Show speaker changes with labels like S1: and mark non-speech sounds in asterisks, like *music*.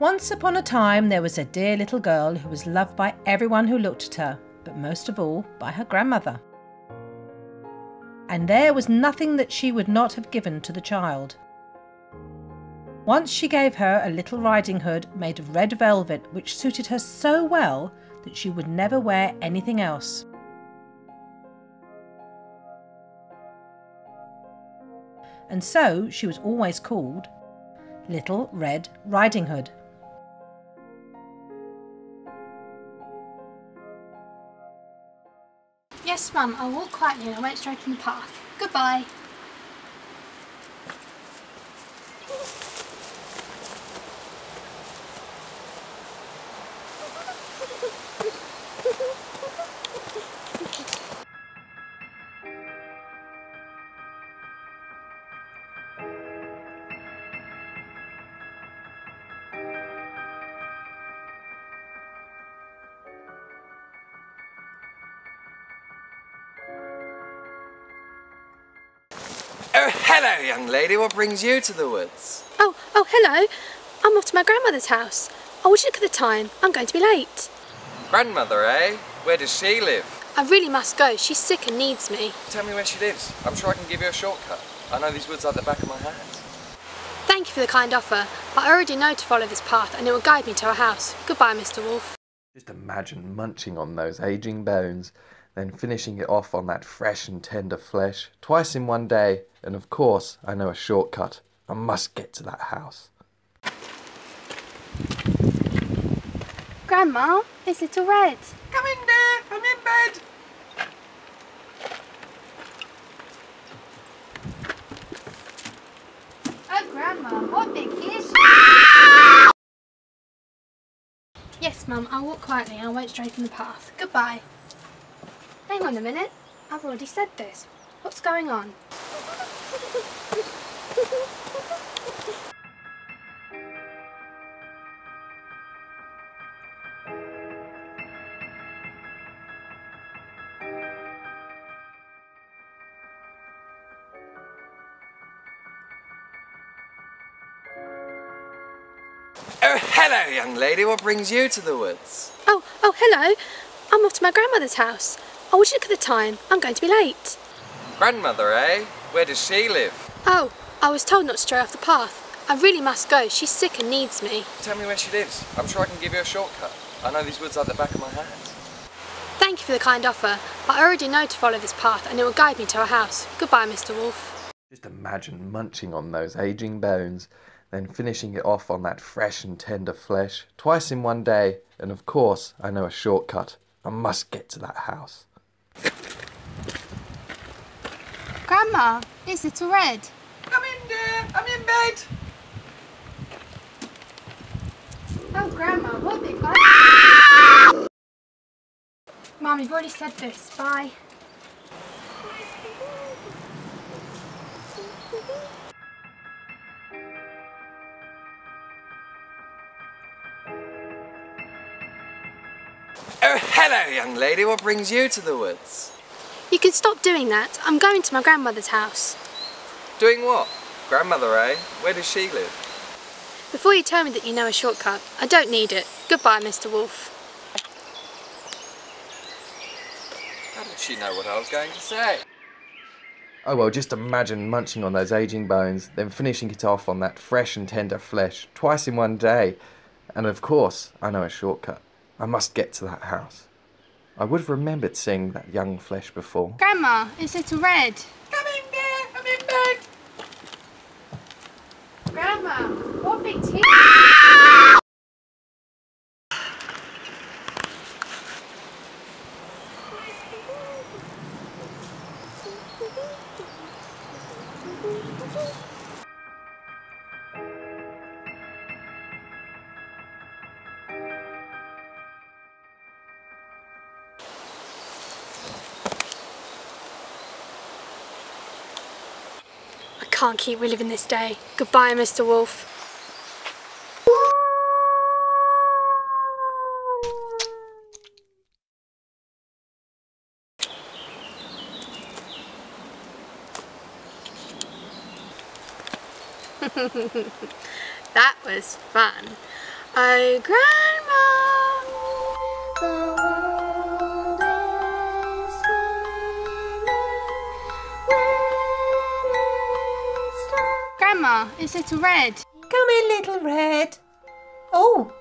S1: Once upon a time, there was a dear little girl who was loved by everyone who looked at her, but most of all by her grandmother. And there was nothing that she would not have given to the child. Once she gave her a little riding hood made of red velvet, which suited her so well that she would never wear anything else. And so she was always called Little Red Riding Hood.
S2: Yes, Mum, I walked quietly and I went straight from the path. Goodbye.
S3: Hello, young lady. What brings you to the woods?
S2: Oh, oh, hello. I'm off to my grandmother's house. Oh, would you look at the time? I'm going to be late.
S3: Grandmother, eh? Where does she live?
S2: I really must go. She's sick and needs me.
S3: Tell me where she lives. I'm sure I can give you a shortcut. I know these woods like the back of my hand.
S2: Thank you for the kind offer, but I already know to follow this path and it will guide me to her house. Goodbye, Mr. Wolf.
S4: Just imagine munching on those aging bones, then finishing it off on that fresh and tender flesh, twice in one day, and of course, I know a shortcut. I must get to that house.
S2: Grandma, it's Little Red.
S3: Come in there. I'm in bed.
S2: Oh, Grandma, what big fish? Ah! Yes, Mum, I'll walk quietly and I went straight from the path. Goodbye. Hang on a minute. I've already said this. What's going on?
S3: Oh, hello, young lady. What brings you to the woods?
S2: Oh, oh, hello. I'm off to my grandmother's house. Oh, would you look at the time? I'm going to be late.
S3: Grandmother, eh? Where does she live?
S2: Oh, I was told not to stray off the path. I really must go. She's sick and needs me.
S3: Tell me where she lives. I'm sure I can give you a shortcut. I know these woods like the back of my hand.
S2: Thank you for the kind offer, but I already know to follow this path and it will guide me to her house. Goodbye, Mr. Wolf.
S4: Just imagine munching on those aging bones, then finishing it off on that fresh and tender flesh, twice in one day, and of course, I know a shortcut. I must get to that house.
S2: Grandma, it's Little Red.
S3: Come in there. I'm in bed.
S2: Oh, Grandma, what big ah! Mum, you've already said this. Bye.
S3: Oh, hello, young lady. What brings you to the woods?
S2: You can stop doing that. I'm going to my grandmother's house.
S3: Doing what? Grandmother, eh? Where does she live?
S2: Before you tell me that you know a shortcut, I don't need it. Goodbye, Mr. Wolf.
S3: How did she know what I was going to say?
S4: Oh well, just imagine munching on those aging bones, then finishing it off on that fresh and tender flesh, twice in one day. And of course, I know a shortcut. I must get to that house. I would have remembered seeing that young flesh before.
S2: Grandma, it's Little Red.
S3: Come in there. I'm in bed.
S2: Grandma, what big teeth? *laughs* can't keep reliving this day. Goodbye, Mr. Wolf. *laughs* that was fun. Oh, Grandma! Grandma, it's Little Red.
S1: Come in, little red. Oh,